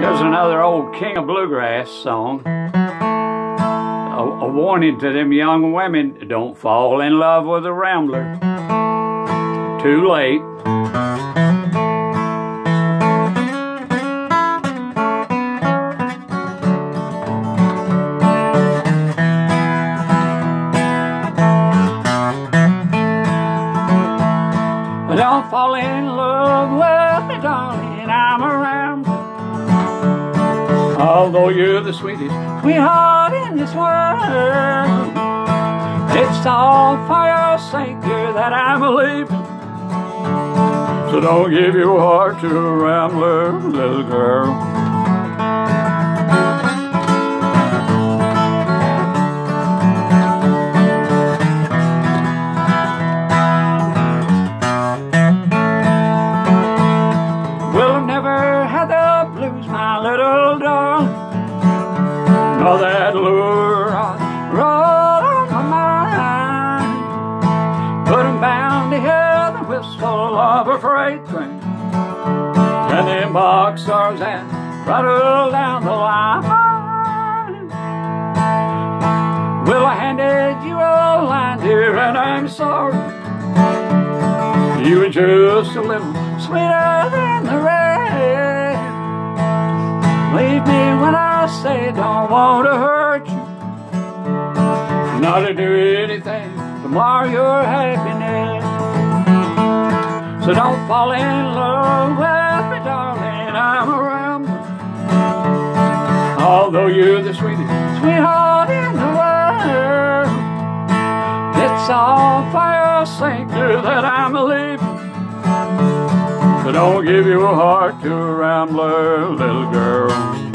There's another old King of Bluegrass song. A, a, warning to them young women, don't fall in love with a rambler. Too late. Don't fall in love with me, darling, I'm a around. Although you're the sweetest sweetheart in this world, it's all for your sake, that I'm leaving. So don't give your heart to a rambler, little girl. Little darling. All that lure I on my mind. But I'm bound to hear the whistle of a freight train. And them boxcars that rattle down the line. Well, I handed you a line, dear, and I'm sorry. You were just a little sweeter than say don't want to hurt you. Not to do anything to mar your happiness. So don't fall in love with me, darling. I'm around. Although you're the sweetest sweetheart in the world, it's all your sake that I'm a leaving. So don't give your heart to a rambler, little girl.